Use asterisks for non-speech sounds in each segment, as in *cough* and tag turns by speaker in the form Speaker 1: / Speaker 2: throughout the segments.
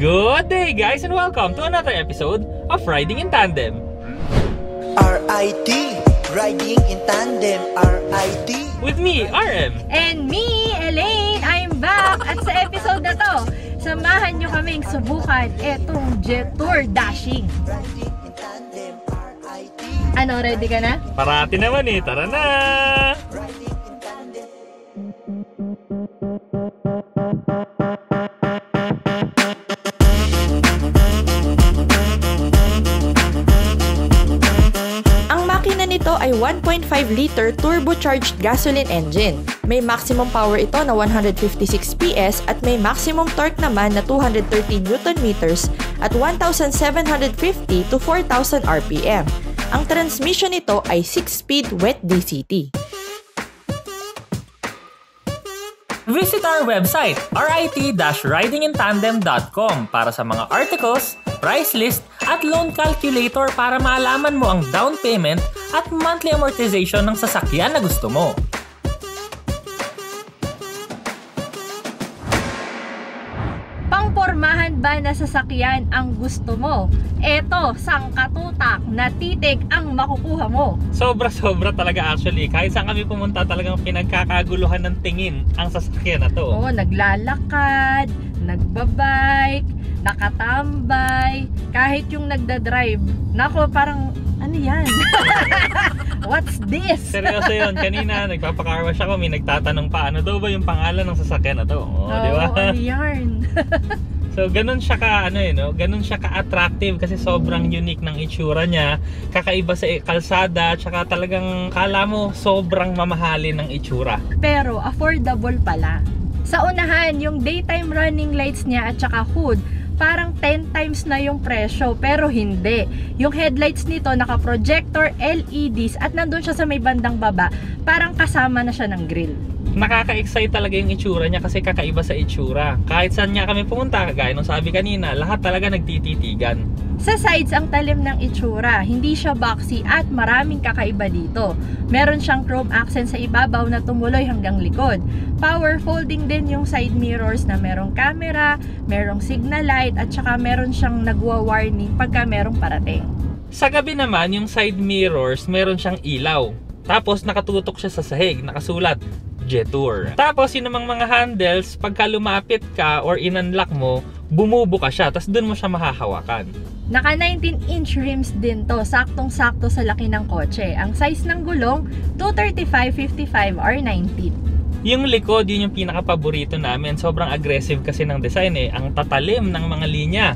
Speaker 1: Good day, guys, and welcome to another episode of Riding in Tandem.
Speaker 2: RIT, riding in tandem, RIT.
Speaker 1: With me, RM.
Speaker 3: And me, Elaine, I'm back! At sa episode na to, samahan nyo kaming subukan etong jet tour dashing.
Speaker 2: Riding in tandem, RIT.
Speaker 3: Ano, ready ka na?
Speaker 1: Parati naman eh, tara na!
Speaker 4: Nito ay 1.5 liter turbocharged gasoline engine. May maximum power ito na 156 PS at may maximum torque naman na 230 Nm at 1,750 to 4,000 RPM. Ang transmission nito ay 6-speed wet DCT.
Speaker 1: Visit our website, rit-ridingintandem.com para sa mga articles, price list, at loan calculator para malaman mo ang down payment at monthly amortization ng sasakyan na gusto mo.
Speaker 3: Pangpormahan ba na sasakyan ang gusto mo? Eto, sangkatutak na titig ang makukuha mo.
Speaker 1: Sobra-sobra talaga actually. Kahit saan kami pumunta talagang pinagkakaguluhan ng tingin ang sasakyan na to.
Speaker 3: Oo, naglalakad, nagbabike, nakatambay, kahit yung nagdadrive. Nako, parang, ano yan? *laughs* What's this?
Speaker 1: Seryoso yun. Kanina, nagpapakarwash ako. May nagtatanong pa, ano daw ba yung pangalan ng sasakyan na to? Oh, di ba?
Speaker 3: Ano yarn? *laughs*
Speaker 1: So, ganun siya ka, ano eh, no? Ganun siya ka-attractive kasi sobrang unique ng itsura niya. Kakaiba sa kalsada, tsaka talagang kala mo sobrang mamahalin ng itsura.
Speaker 3: pero affordable pala. Sa unahan, yung daytime running lights niya at saka hood, parang 10 times na yung presyo, pero hindi. Yung headlights nito, naka-projector, LEDs, at nandun siya sa may bandang baba, parang kasama na siya ng grill.
Speaker 1: Nakaka-excite talaga yung itsura niya kasi kakaiba sa itsura. Kahit saan niya kami pumunta, kagaya nung sabi kanina, lahat talaga nagtititigan.
Speaker 3: Sa sides, ang talim ng itsura. Hindi siya boxy at maraming kakaiba dito. Meron siyang chrome accent sa ibabaw na tumuloy hanggang likod. Power folding din yung side mirrors na merong camera, merong signal light, at saka meron siyang nagwa-warning pagka merong parating.
Speaker 1: Sa gabi naman, yung side mirrors, meron siyang ilaw. Tapos nakatutok siya sa sahig, nakasulat, Jetour. Tapos yun namang mga handles, pagka lumapit ka or in-unlock mo, bumubuka siya, tapos dun mo siya mahahawakan.
Speaker 3: Naka 19 inch rims din to, saktong-sakto sa laki ng kotse. Ang size ng gulong, 235, 55 or 19.
Speaker 1: Yung likod, yun yung pinaka-paborito namin. Sobrang aggressive kasi ng design eh. Ang tatalim ng mga linya.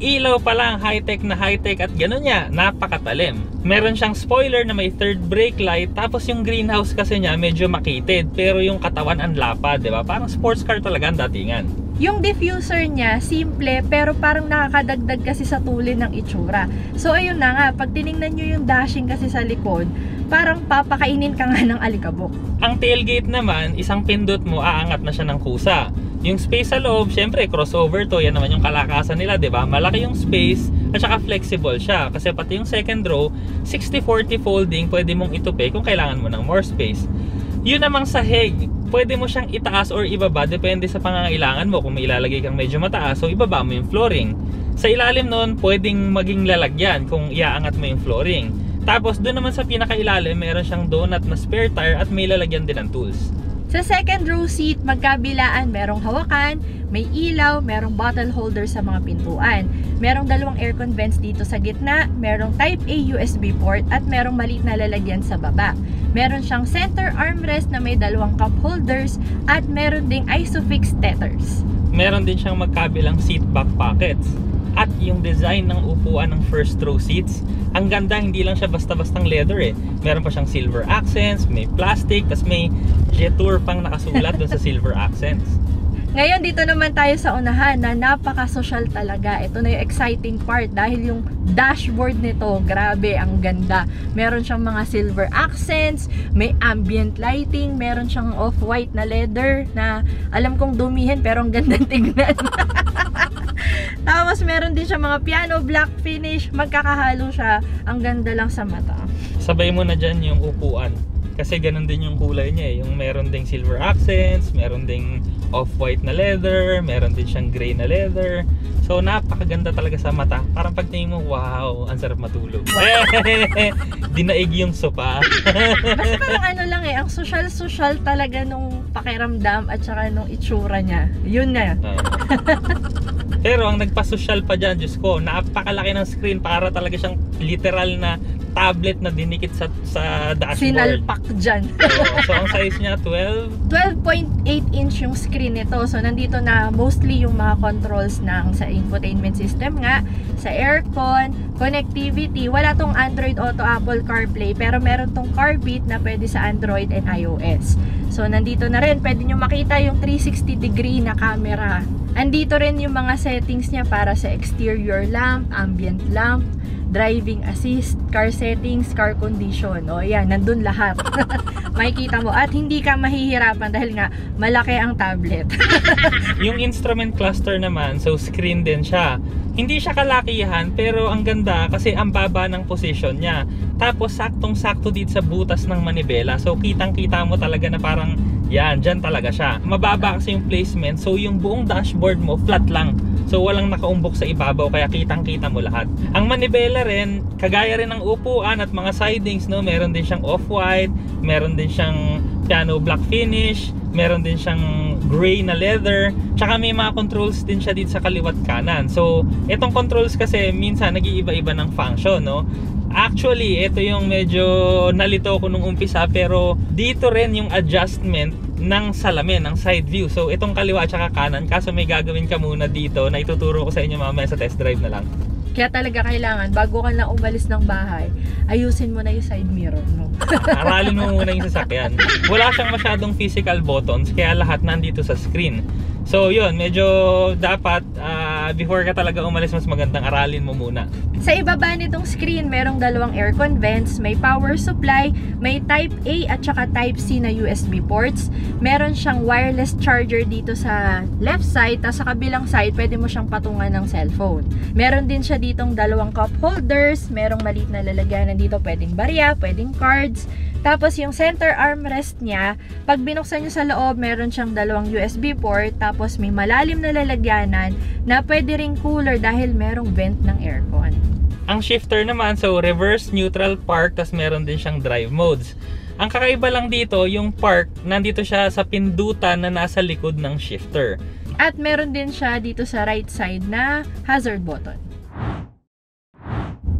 Speaker 1: Ilaw pa lang, high-tech na high-tech at gano'n niya, napakatalim. Meron siyang spoiler na may third brake light, tapos yung greenhouse kasi niya medyo makitid, pero yung katawan ang lapad, di ba? Parang sports car talaga ang datingan.
Speaker 3: Yung diffuser niya, simple, pero parang nakakadagdag kasi sa tulin ng itsura. So, ayun na nga, pag tiningnan nyo yung dashing kasi sa likod, parang papakainin ka nga *laughs* ng alikabok.
Speaker 1: Ang tailgate naman, isang pindot mo, aangat na siya ng kusa. Yung space sa loob, syempre, crossover to. Yan naman yung kalakasan nila, di ba? Malaki yung space, at saka flexible siya. Kasi pati yung second row, 60-40 folding, pwede mong itupi kung kailangan mo ng more space. Yun namang sahig, pwede mo siyang itaas or ibaba, depende sa pangangailangan mo. Kung may ilalagay kang medyo mataas, so ibaba mo yung flooring. Sa ilalim nun, pwedeng maging lalagyan kung iaangat mo yung flooring. Tapos doon naman sa pinakailalim, meron siyang donut na spare tire at may lalagyan din ng tools.
Speaker 3: Sa second row seat, magkabilaan, merong hawakan, may ilaw, merong bottle holder sa mga pintuan. Merong dalawang aircon vents dito sa gitna, merong type A USB port at merong maliit na lalagyan sa baba. Meron siyang center armrest na may dalawang cup holders at meron ding isofix tethers.
Speaker 1: Meron din siyang magkabilang seat back pockets. At yung design ng upuan ng first row seats, ang ganda, hindi lang siya basta-bastang leather eh. Meron pa siyang silver accents, may plastic, tas may Jetour pang nakasulat dun sa *laughs* silver accents.
Speaker 3: Ngayon dito naman tayo sa unahan na napaka-social talaga. Ito na yung exciting part dahil yung dashboard nito, grabe, ang ganda. Meron siyang mga silver accents, may ambient lighting, meron siyang off-white na leather na alam kong dumihin pero ang ganda *laughs* tignan. *laughs* Tapos meron din siya mga piano black finish, magkakahalo siya. Ang ganda lang sa mata.
Speaker 1: Sabay mo na dyan yung upuan. Kasi ganun din yung kulay niya eh. Yung meron ding silver accents, meron ding off-white na leather, meron din siyang gray na leather. So napakaganda talaga sa mata. Parang pagtingin mo, wow, ang sarap matulog. *laughs* Dinaig yung sopa. *laughs*
Speaker 3: Basta *laughs* parang ano lang eh, ang social-social talaga nung pakiramdam at saka nung itsura niya. Yun na.
Speaker 1: Oo. Pero ang nagpasosyal pa dyan, Diyos ko, napakalaki ng screen para talaga siyang literal na tablet na dinikit sa, sa dashboard.
Speaker 3: Sinalpak dyan. *laughs*
Speaker 1: Oo. so ang size niya, 12.
Speaker 3: 12.8 inch yung screen nito. So, nandito na mostly yung mga controls ng sa infotainment system nga, sa aircon, connectivity. Wala tong Android Auto, Apple CarPlay, pero meron tong CarBeat na pwede sa Android and iOS. So, nandito na rin, pwede nyo makita yung 360 degree na camera. Andito rin yung mga settings niya para sa exterior lamp, ambient lamp, driving assist, car settings, car condition. O yan, nandun lahat. *laughs* Makikita mo. At hindi ka mahihirapan dahil nga malaki ang tablet. *laughs*
Speaker 1: Yung instrument cluster naman, so screen din siya. Hindi siya kalakihan, pero ang ganda kasi ang baba ng position niya. Tapos saktong-sakto dito sa butas ng manibela. So kitang-kita mo talaga na parang yan, dyan talaga siya. Mababa kasi yung placement, so yung buong dashboard mo flat lang. So walang nakaumbok sa ibabaw kaya kitang-kita mo lahat. Ang manibela rin, kagaya rin ng upuan at mga sidings, no, meron din siyang off-white, meron din siyang piano black finish, meron din siyang gray na leather, tsaka may mga controls din siya dito sa kaliwat kanan. So, itong controls kasi minsan nag-iiba-iba ng function, no? Actually, ito yung medyo nalito ko nung umpisa pero dito rin yung adjustment ng salamin, ng side view. So, itong kaliwa at saka kanan, kaso may gagawin ka muna dito na ituturo ko sa inyo mamaya sa test drive na lang.
Speaker 3: Kaya talaga kailangan, bago ka na umalis ng bahay, ayusin mo na yung side mirror mo. *laughs*
Speaker 1: Aralin mo muna yung sasakyan. Wala siyang masyadong physical buttons, kaya lahat nandito sa screen. So yun, medyo dapat ah, before ka talaga umalis, mas magandang aralin mo muna.
Speaker 3: Sa ibaba nitong screen, merong dalawang aircon vents, may power supply, may Type A at saka Type C na USB ports. Meron siyang wireless charger dito sa left side, tapos sa kabilang side, pwede mo siyang patungan ng cellphone. Meron din siya ditong dalawang cup holders, merong maliit na lalagyanan dito, pwedeng barya, pwedeng cards. Tapos yung center armrest niya, pag binuksan nyo sa loob, meron siyang dalawang USB port, tapos may malalim na lalagyanan na pwede ring cooler dahil merong vent ng aircon.
Speaker 1: Ang shifter naman, so reverse, neutral, park, tas meron din siyang drive modes. Ang kakaiba lang dito, yung park, nandito siya sa pindutan na nasa likod ng shifter.
Speaker 3: At meron din siya dito sa right side na hazard button.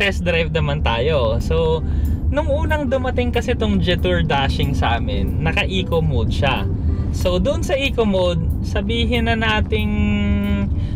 Speaker 1: Test drive naman tayo. So, nung unang dumating kasi tong Jetour dashing sa amin, naka-eco mode siya. So, doon sa eco mode, sabihin na nating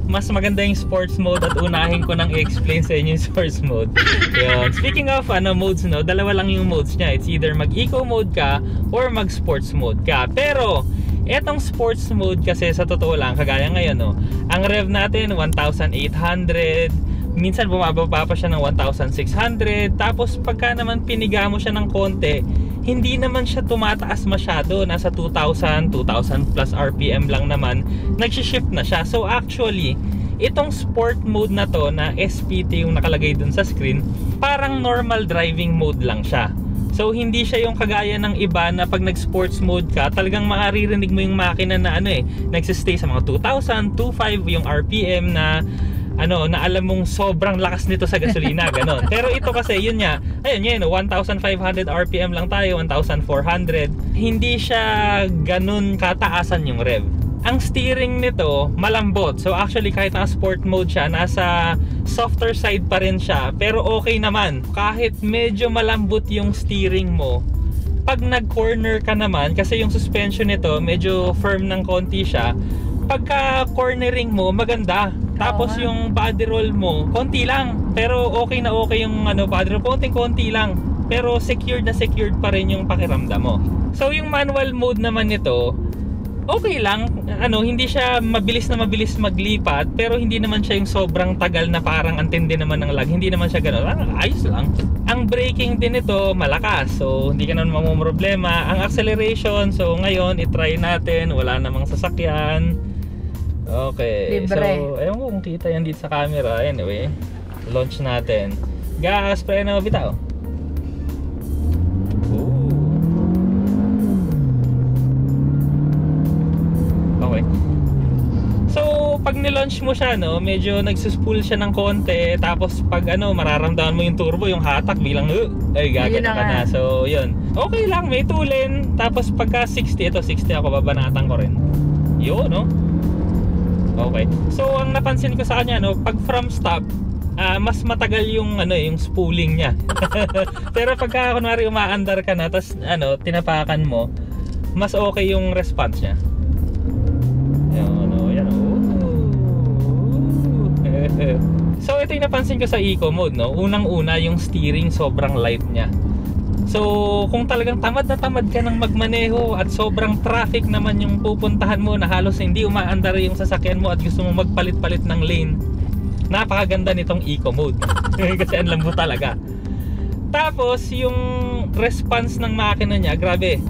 Speaker 1: mas maganda yung sports mode at unahin ko nang i-explain sa inyo yung sports mode. Yun. Speaking of ano modes no, dalawa lang yung modes niya. It's either mag-eco mode ka or mag-sports mode ka. Pero etong sports mode kasi sa totoo lang kagaya ngayon no, ang rev natin 1,800 minsan bumababa pa siya ng 1,600 tapos pagka naman piniga mo siya ng konti hindi naman siya tumataas masyado. Nasa 2,000, 2,000 plus RPM lang naman nagsishift na siya. So actually itong sport mode na to na SPT yung nakalagay dun sa screen parang normal driving mode lang siya. So hindi siya yung kagaya ng iba na pag nag-sports mode ka, talagang makaririnig mo yung makina na ano eh, nagsistay sa mga 2,000, 2,500 yung RPM na ano, na alam mong sobrang lakas nito sa gasolina, ganon. *laughs* Pero ito kasi, yun nga, ayun yun, 1,500 RPM lang tayo, 1,400. Hindi siya ganun kataasan yung rev. Ang steering nito, malambot. So actually, kahit na sport mode siya, nasa softer side pa rin siya. Pero okay naman. Kahit medyo malambot yung steering mo, pag nag-corner ka naman, kasi yung suspension nito, medyo firm ng konti siya, pagka cornering mo, maganda. Tapos
Speaker 3: Oo
Speaker 1: yung body roll mo, konti lang. Pero okay na okay yung ano, body roll, konting-konti lang. Pero secured na secured pa rin yung pakiramdam mo. So yung manual mode naman nito, okay lang. Ano, hindi siya mabilis na mabilis maglipat, pero hindi naman siya yung sobrang tagal na parang antindi naman ng lag. Hindi naman siya gano'n. Ah, ayos lang. Ang braking din ito malakas. So, hindi ka naman mamumroblema. Ang acceleration, so ngayon, itry natin. Wala namang sasakyan. Okay.
Speaker 3: Libre.
Speaker 1: So, ewan ko kung kita yan dito sa camera. Anyway, launch natin. Gas, preno, bitaw. Ooh. Okay. nilaunch mo siya, no, medyo nagsuspool siya ng konti. Tapos pag ano, mararamdaman mo yung turbo, yung hatak, bilang, uh, ay gagana
Speaker 3: na
Speaker 1: ka na. So, yun. Okay lang, may tulin. Tapos pagka 60, ito 60 ako, babanatan ko rin. Yun, no? Okay. So, ang napansin ko sa kanya, no, pag from stop, ah, mas matagal yung ano yung spooling niya. *laughs* Pero pagka kunwari umaandar ka na tapos ano tinapakan mo, mas okay yung response niya. Yan, ano, yan. Ooh. *laughs* so ito yung napansin ko sa eco mode, no? Unang-una yung steering sobrang light niya. So, kung talagang tamad na tamad ka ng magmaneho at sobrang traffic naman yung pupuntahan mo na halos hindi umaandar yung sasakyan mo at gusto mo magpalit-palit ng lane, napakaganda nitong eco mode. *laughs* Kasi ang lambo talaga. Tapos, yung response ng makina niya, grabe.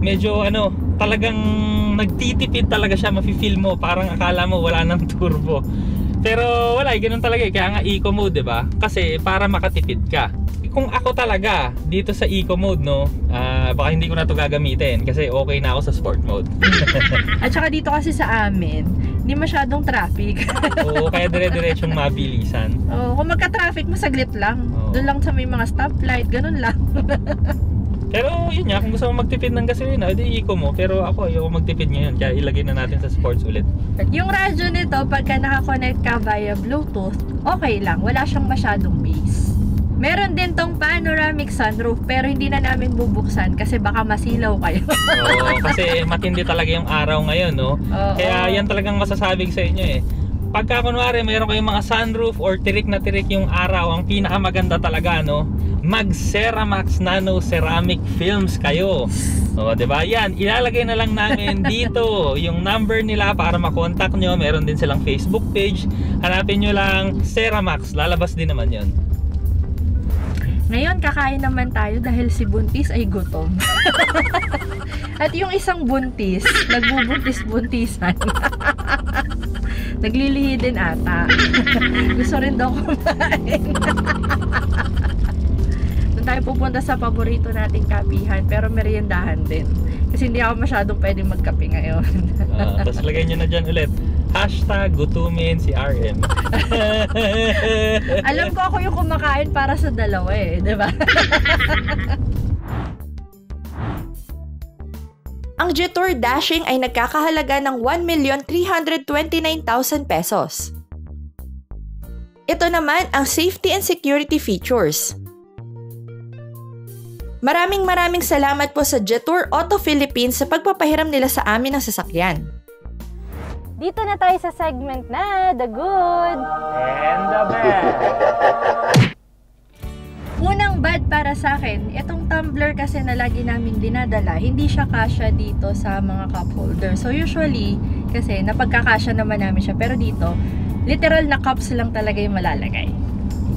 Speaker 1: Medyo ano, talagang nagtitipid talaga siya, mafe-feel mo. Parang akala mo wala ng turbo. Pero wala, eh, ganun talaga eh. Kaya nga eco mode, 'di ba? Kasi para makatipid ka. Kung ako talaga dito sa eco mode, no, ah, baka hindi ko na 'to gagamitin kasi okay na ako sa sport mode. *laughs*
Speaker 3: At saka dito kasi sa amin, hindi masyadong traffic. *laughs*
Speaker 1: Oo, kaya dire-diretsong mabilisan.
Speaker 3: oh, kung magka-traffic, masaglit lang.
Speaker 1: Oo.
Speaker 3: Doon lang sa may mga stoplight, ganun lang. *laughs*
Speaker 1: Pero yun nga, kung gusto mo magtipid ng gasolina, edi eco mo. Pero ako, ayoko magtipid ngayon. Kaya ilagay na natin sa sports ulit.
Speaker 3: Yung radyo nito, pagka nakakonect ka via Bluetooth, okay lang. Wala siyang masyadong bass. Meron din tong panoramic sunroof, pero hindi na namin bubuksan kasi baka masilaw kayo.
Speaker 1: Oo, kasi matindi talaga yung araw ngayon, no?
Speaker 3: Oo.
Speaker 1: Kaya yan talagang masasabi ko sa inyo eh. Pagka kunwari mayroon kayong mga sunroof or tirik na tirik yung araw, ang pinakamaganda talaga, no? Mag Ceramax Nano Ceramic Films kayo. O, 'di ba? Yan, ilalagay na lang namin *laughs* dito yung number nila para ma-contact nyo. Meron din silang Facebook page. Hanapin nyo lang Ceramax. Lalabas din naman 'yon.
Speaker 3: Ngayon, kakain naman tayo dahil si Buntis ay gutom. *laughs* At yung isang buntis, nagbubuntis-buntisan. *laughs* Naglilihi din ata. Gusto rin daw kumain. Tayo pupunta sa paborito nating kapihan, pero meriendahan din. Kasi hindi ako masyadong pwedeng magkape ngayon.
Speaker 1: Ah, Tapos lagay nyo na dyan ulit. Hashtag gutumin si RM. *laughs*
Speaker 3: Alam ko ako yung kumakain para sa dalawa eh, di ba? *laughs*
Speaker 4: Ang Jetour Dashing ay nagkakahalaga ng 1,329,000 pesos. Ito naman ang safety and security features. Maraming maraming salamat po sa Jetour Auto Philippines sa pagpapahiram nila sa amin ng sasakyan.
Speaker 3: Dito na tayo sa segment na The Good.
Speaker 1: And the best.
Speaker 3: Unang bad para sa akin, itong tumbler kasi na lagi namin dinadala, hindi siya kasya dito sa mga cup holder. So usually, kasi napagkakasya naman namin siya, pero dito, literal na cups lang talaga yung malalagay.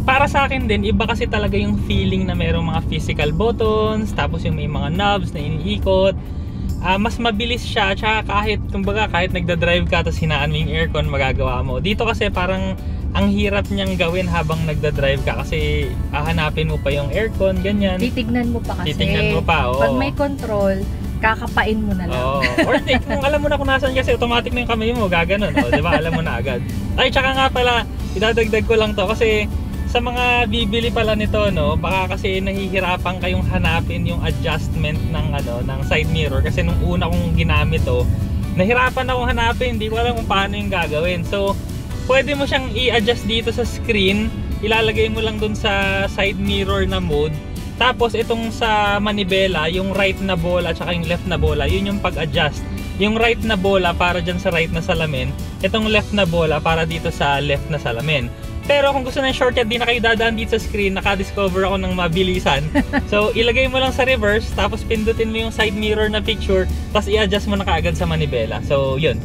Speaker 1: Para sa akin din, iba kasi talaga yung feeling na merong mga physical buttons, tapos yung may mga knobs na iniikot. Ah, mas mabilis siya, tsaka kahit, kumbaga, kahit nagda-drive ka, tapos hinaan mo yung aircon, magagawa mo. Dito kasi parang ang hirap niyang gawin habang nagda-drive ka kasi hahanapin mo pa yung aircon, ganyan.
Speaker 3: Titignan mo pa kasi.
Speaker 1: Titignan mo pa, oo.
Speaker 3: Pag may control, kakapain mo na lang.
Speaker 1: Oo. Or *laughs* di, kung alam mo na kung nasan kasi automatic na yung kamay mo, gaganon. O, di ba? Alam mo na agad. Ay, tsaka nga pala, idadagdag ko lang to kasi sa mga bibili pala nito, no, baka kasi nahihirapan kayong hanapin yung adjustment ng ano, ng side mirror kasi nung una kong ginamit to, nahirapan akong hanapin, hindi ko alam kung paano yung gagawin. So, pwede mo siyang i-adjust dito sa screen, ilalagay mo lang dun sa side mirror na mode. Tapos itong sa manibela, yung right na bola at saka yung left na bola, yun yung pag-adjust. Yung right na bola para dyan sa right na salamin, itong left na bola para dito sa left na salamin. Pero kung gusto ng shortcut, di na kayo dadaan dito sa screen, nakadiscover ako ng mabilisan. *laughs* so, ilagay mo lang sa reverse, tapos pindutin mo yung side mirror na picture, tapos i-adjust mo na kaagad sa manibela. So, yun.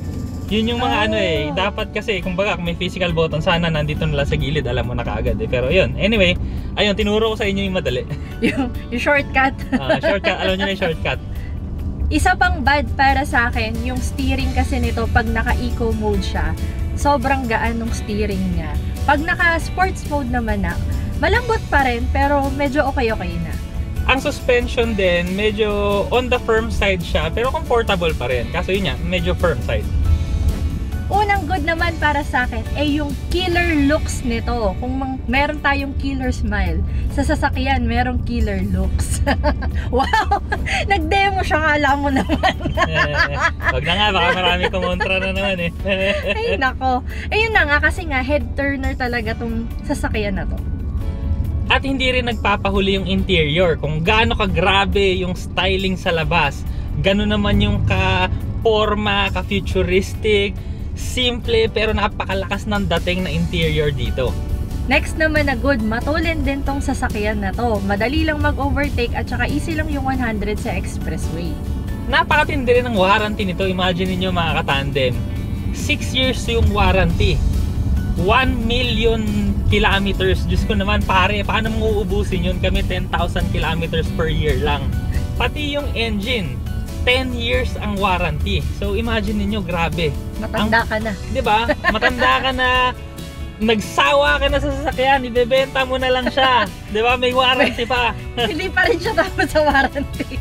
Speaker 1: Yun yung mga ano eh, dapat kasi, kung baga, kung may physical button, sana nandito na lang sa gilid, alam mo na kaagad eh. Pero yun, anyway, ayun, tinuro ko sa inyo yung madali. *laughs*
Speaker 3: yung, yung shortcut.
Speaker 1: Ah, shortcut, alam nyo na yung shortcut.
Speaker 3: Isa pang bad para sa akin, yung steering kasi nito, pag naka-eco mode siya, sobrang gaan ng steering niya. Pag naka-sports mode naman na, malambot pa rin, pero medyo okay-okay na.
Speaker 1: Ang suspension din, medyo on the firm side siya, pero comfortable pa rin. Kaso yun nga, medyo firm side.
Speaker 3: Unang good naman para sa akin ay yung killer looks nito. Kung mang, meron tayong killer smile, sa sasakyan merong killer looks. *laughs* wow! *laughs* Nag-demo siya, kala mo naman.
Speaker 1: Wag na nga, baka marami kumontra na naman eh. *laughs*
Speaker 3: Ay, nako. Ayun na nga, kasi nga, head turner talaga tong sasakyan na to.
Speaker 1: At hindi rin nagpapahuli yung interior. Kung gaano ka grabe yung styling sa labas, gano'n naman yung ka-forma, ka-futuristic, simple pero napakalakas ng dating na interior dito.
Speaker 3: Next naman na good, matulin din tong sasakyan na to. Madali lang mag-overtake at saka easy lang yung 100 sa expressway.
Speaker 1: Napakatindi rin ang warranty nito. Imagine niyo mga katandem. 6 years yung warranty. 1 million kilometers. Diyos ko naman pare, paano mo uubusin yun? Kami 10,000 kilometers per year lang. Pati yung engine, 10 years ang warranty. So imagine niyo grabe.
Speaker 3: Matanda ka na.
Speaker 1: 'Di ba? Matanda ka na, nagsawa ka na sa sasakyan, ibebenta mo na lang siya. 'Di ba? May warranty pa. *laughs*
Speaker 3: Hindi pa rin siya tapos sa warranty.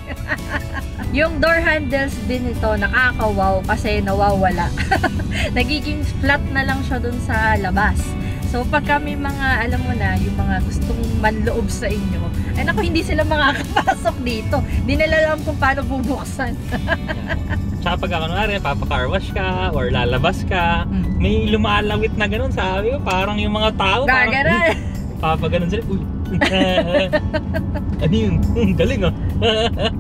Speaker 3: *laughs* yung door handles din ito, nakakawaw kasi nawawala. *laughs* Nagiging flat na lang siya dun sa labas. So, pag kami mga, alam mo na, yung mga gustong manloob sa inyo, ay naku, hindi sila makakapasok dito. Di nila alam kung paano bubuksan. *laughs*
Speaker 1: Tsaka pag ako kunwari, papacar wash ka or lalabas ka,
Speaker 3: Mm.
Speaker 1: may lumalawit na ganun, sabi ko, parang yung mga tao, parang,
Speaker 3: Gagana.
Speaker 1: papa ganun sila, uy, *laughs* ano yun? Galing ah. *laughs*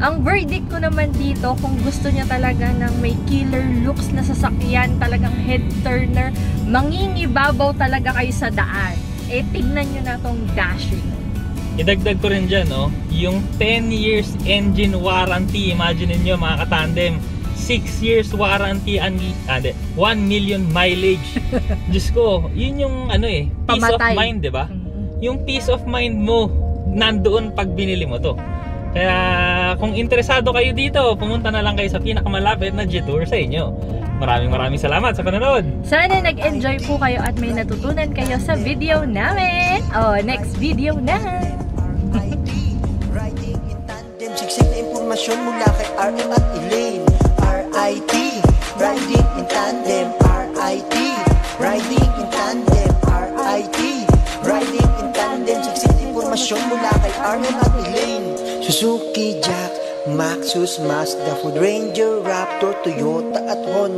Speaker 3: Ang verdict ko naman dito, kung gusto niya talaga ng may killer looks na sasakyan, talagang head turner, mangingibabaw talaga kayo sa daan. Eh, tignan nyo na tong dashing.
Speaker 1: Idagdag ko rin dyan, no? yung 10 years engine warranty, imagine niyo mga katandem, 6 years warranty and ah, di, 1 million mileage. *laughs* Diyos ko, yun yung ano eh, peace
Speaker 3: Pamatay.
Speaker 1: of mind, di ba?
Speaker 3: Mm.
Speaker 1: Yung peace of mind mo nandoon pag binili mo to. Kaya kung interesado kayo dito, pumunta na lang kayo sa pinakamalapit na G-Tour sa inyo. Maraming maraming salamat sa panonood.
Speaker 3: Sana nag-enjoy po kayo at may natutunan kayo sa video namin. Oh, next video na! *laughs*
Speaker 2: RIT Riding in tandem Siksik na impormasyon mula kay RM at Elaine RIT Riding in tandem RIT Riding in tandem RIT Riding in tandem Siksik na impormasyon mula kay RM at Elaine Suzuki Jack Maxus Mazda Food Ranger Raptor Toyota at Honda